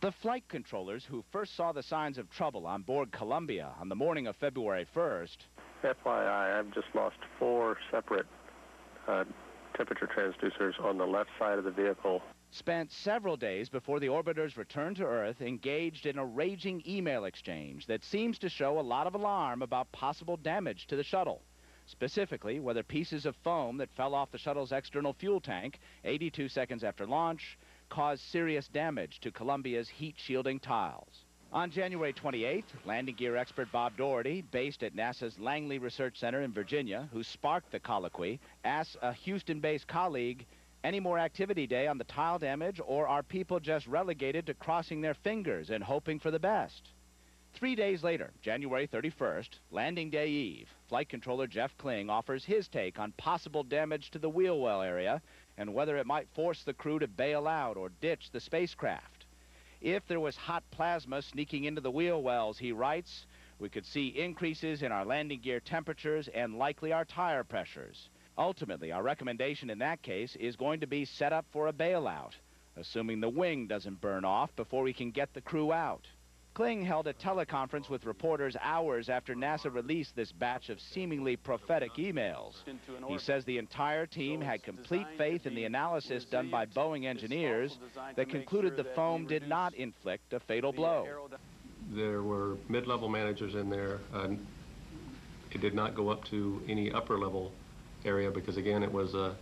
The flight controllers who first saw the signs of trouble on board Columbia on the morning of February 1st. FYI, I've just lost four separate uh, temperature transducers on the left side of the vehicle. Spent several days before the orbiters returned to Earth engaged in a raging email exchange that seems to show a lot of alarm about possible damage to the shuttle. Specifically, whether pieces of foam that fell off the shuttle's external fuel tank 82 seconds after launch caused serious damage to Columbia's heat shielding tiles. On January 28th, landing gear expert Bob Daugherty, based at NASA's Langley Research Center in Virginia, who sparked the colloquy, asked a Houston-based colleague, any more activity day on the tile damage, or are people just relegated to crossing their fingers and hoping for the best? Three days later, January 31st, landing day eve, flight controller Jeff Kling offers his take on possible damage to the wheel well area and whether it might force the crew to bail out or ditch the spacecraft. If there was hot plasma sneaking into the wheel wells, he writes, we could see increases in our landing gear temperatures and likely our tire pressures. Ultimately, our recommendation in that case is going to be set up for a bailout, assuming the wing doesn't burn off before we can get the crew out. Kling held a teleconference with reporters hours after NASA released this batch of seemingly prophetic emails. He says the entire team had complete faith in the analysis done by Boeing engineers that concluded the foam did not inflict a fatal blow. There were mid-level managers in there. Uh, it did not go up to any upper level area because again it was a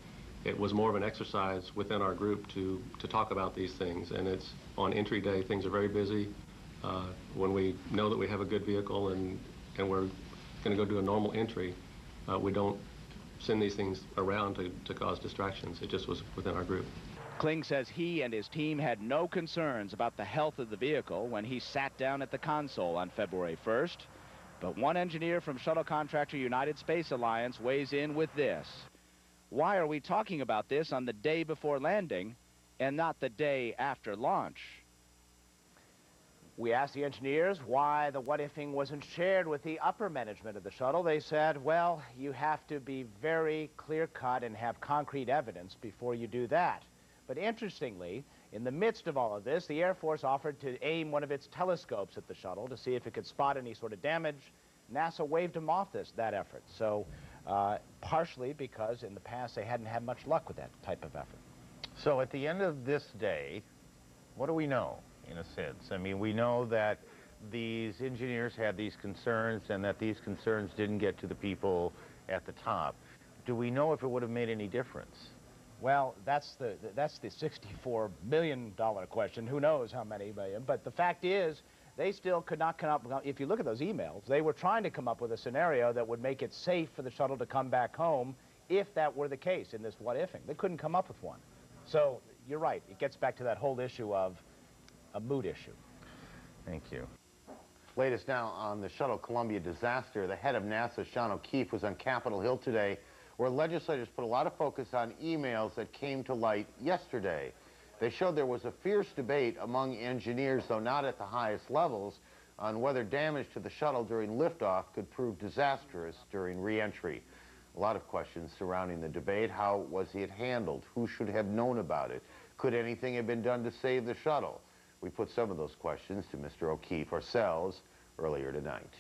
it was more of an exercise within our group to to talk about these things and it's on entry day things are very busy uh, when we know that we have a good vehicle and, and we're going to go do a normal entry, uh, we don't send these things around to, to cause distractions. It just was within our group. Kling says he and his team had no concerns about the health of the vehicle when he sat down at the console on February 1st. But one engineer from shuttle contractor United Space Alliance weighs in with this. Why are we talking about this on the day before landing and not the day after launch? We asked the engineers why the what-ifing wasn't shared with the upper management of the shuttle. They said, well, you have to be very clear-cut and have concrete evidence before you do that. But interestingly, in the midst of all of this, the Air Force offered to aim one of its telescopes at the shuttle to see if it could spot any sort of damage. NASA waved them off this, that effort. So uh, partially because in the past they hadn't had much luck with that type of effort. So at the end of this day, what do we know? In a sense. I mean, we know that these engineers had these concerns and that these concerns didn't get to the people at the top. Do we know if it would have made any difference? Well, that's the, that's the $64 million question. Who knows how many million? But the fact is, they still could not come up, if you look at those emails, they were trying to come up with a scenario that would make it safe for the shuttle to come back home if that were the case in this what-ifing. They couldn't come up with one. So you're right. It gets back to that whole issue of a mood issue. Thank you. Latest now on the Shuttle Columbia disaster. The head of NASA, Sean O'Keefe, was on Capitol Hill today where legislators put a lot of focus on emails that came to light yesterday. They showed there was a fierce debate among engineers, though not at the highest levels, on whether damage to the shuttle during liftoff could prove disastrous during reentry. A lot of questions surrounding the debate. How was it handled? Who should have known about it? Could anything have been done to save the shuttle? We put some of those questions to Mr. O'Keefe ourselves earlier tonight.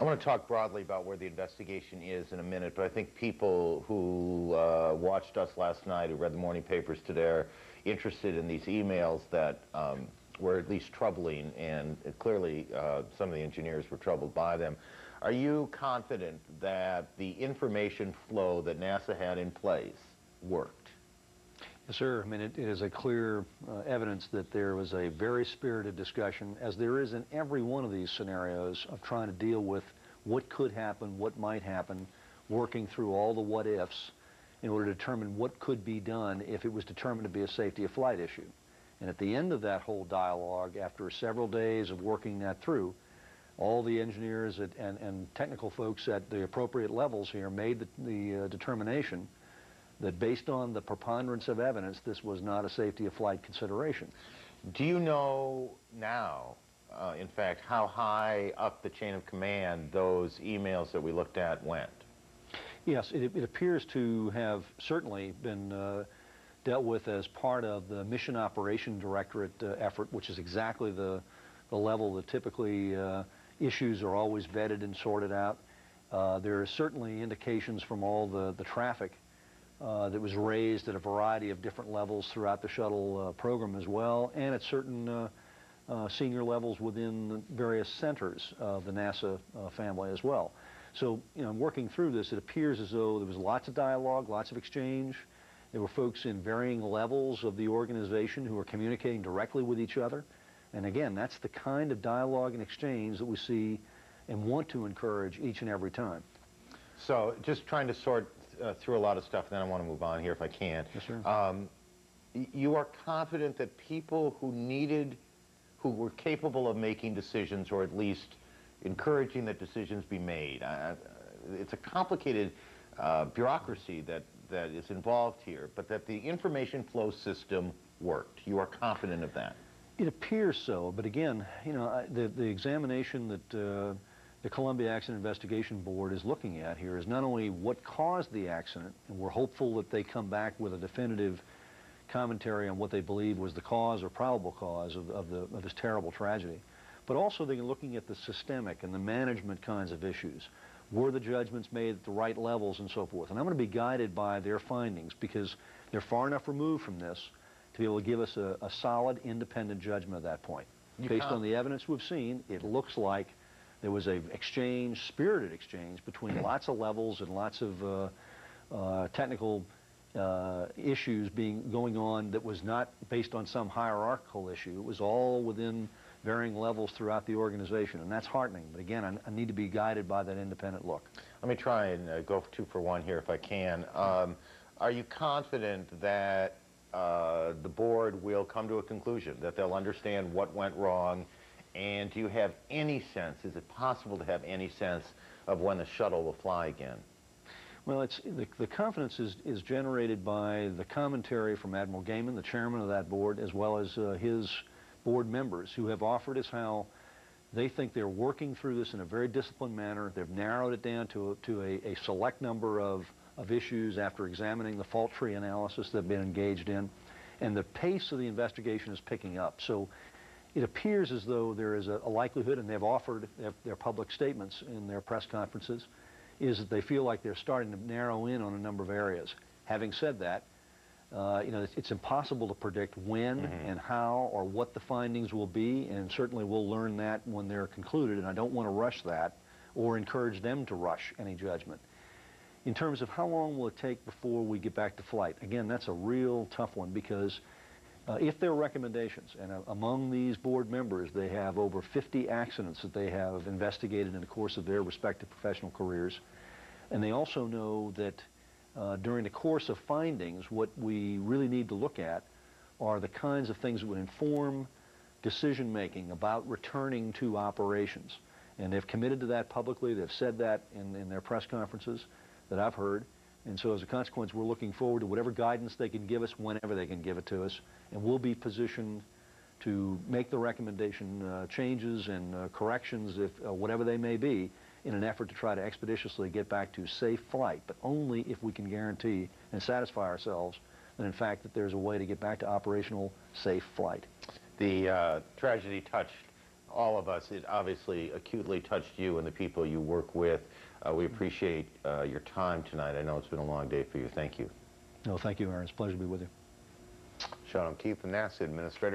I want to talk broadly about where the investigation is in a minute, but I think people who uh, watched us last night, who read the morning papers today, are interested in these emails that um, were at least troubling, and clearly uh, some of the engineers were troubled by them. Are you confident that the information flow that NASA had in place worked? Yes, sir. I mean, it, it is a clear uh, evidence that there was a very spirited discussion, as there is in every one of these scenarios, of trying to deal with what could happen, what might happen, working through all the what-ifs in order to determine what could be done if it was determined to be a safety of flight issue. And at the end of that whole dialogue, after several days of working that through, all the engineers at, and, and, technical folks at the appropriate levels here made the, the uh, determination that based on the preponderance of evidence, this was not a safety of flight consideration. Do you know now, uh, in fact, how high up the chain of command those emails that we looked at went? Yes, it, it appears to have certainly been uh, dealt with as part of the Mission Operation Directorate uh, effort, which is exactly the, the level that typically uh, issues are always vetted and sorted out. Uh, there are certainly indications from all the, the traffic uh, that was raised at a variety of different levels throughout the shuttle uh, program as well, and at certain uh, uh, senior levels within the various centers of the NASA family as well. So, you know, working through this, it appears as though there was lots of dialogue, lots of exchange. There were folks in varying levels of the organization who were communicating directly with each other. And again, that's the kind of dialogue and exchange that we see and want to encourage each and every time. So just trying to sort uh, through a lot of stuff, and then I want to move on here if I can. Yes, sir. Um, you are confident that people who needed, who were capable of making decisions, or at least encouraging that decisions be made. Uh, it's a complicated uh, bureaucracy that, that is involved here, but that the information flow system worked. You are confident of that? It appears so, but again, you know, the, the examination that uh, the Columbia Accident Investigation Board is looking at here is not only what caused the accident, and we're hopeful that they come back with a definitive commentary on what they believe was the cause or probable cause of, of, the, of this terrible tragedy, but also they're looking at the systemic and the management kinds of issues. Were the judgments made at the right levels and so forth? And I'm going to be guided by their findings because they're far enough removed from this to be able to give us a, a solid, independent judgment at that point. You Based can't- on the evidence we've seen, it looks like there was a exchange, spirited exchange between lots of levels and lots of uh, uh, technical uh, issues being going on that was not based on some hierarchical issue. It was all within varying levels throughout the organization, and that's heartening. But again, I, I need to be guided by that independent look. Let me try and uh, go two for one here if I can. Um, are you confident that uh, the board will come to a conclusion, that they'll understand what went wrong? And do you have any sense, is it possible to have any sense of when the shuttle will fly again? Well, it's, the, the confidence is, is generated by the commentary from Admiral Gehman, the chairman of that board, as well as uh, his board members who have offered us how they think they're working through this in a very disciplined manner. They've narrowed it down to, a, to a, a select number of, of issues after examining the fault tree analysis they've been engaged in. And the pace of the investigation is picking up. So it appears as though there is a, a likelihood, and they've offered their, their public statements in their press conferences, is that they feel like they're starting to narrow in on a number of areas. Having said that, uh, you know, it's, it's impossible to predict when and how or what the findings will be, and certainly we'll learn that when they're concluded, and I don't want to rush that or encourage them to rush any judgment. In terms of how long will it take before we get back to flight, again, that's a real tough one because uh, if there are recommendations, and uh, among these board members, they have over 50 accidents that they have investigated in the course of their respective professional careers, and they also know that uh, during the course of findings, what we really need to look at are the kinds of things that would inform decision making about returning to operations. And they've committed to that publicly. They've said that in, in their press conferences that I've heard. And so as a consequence, we're looking forward to whatever guidance they can give us whenever they can give it to us. And we'll be positioned to make the recommendation uh, changes and uh, corrections, if uh, whatever they may be, in an effort to try to expeditiously get back to safe flight, but only if we can guarantee and satisfy ourselves that, in fact, that there's a way to get back to operational safe flight. The uh, tragedy touched all of us. It obviously acutely touched you and the people you work with. Uh, we appreciate uh, your time tonight. I know it's been a long day for you. Thank you. No, thank you, Aaron. It's a pleasure to be with you. Sean O'Keefe, the NASA Administrator.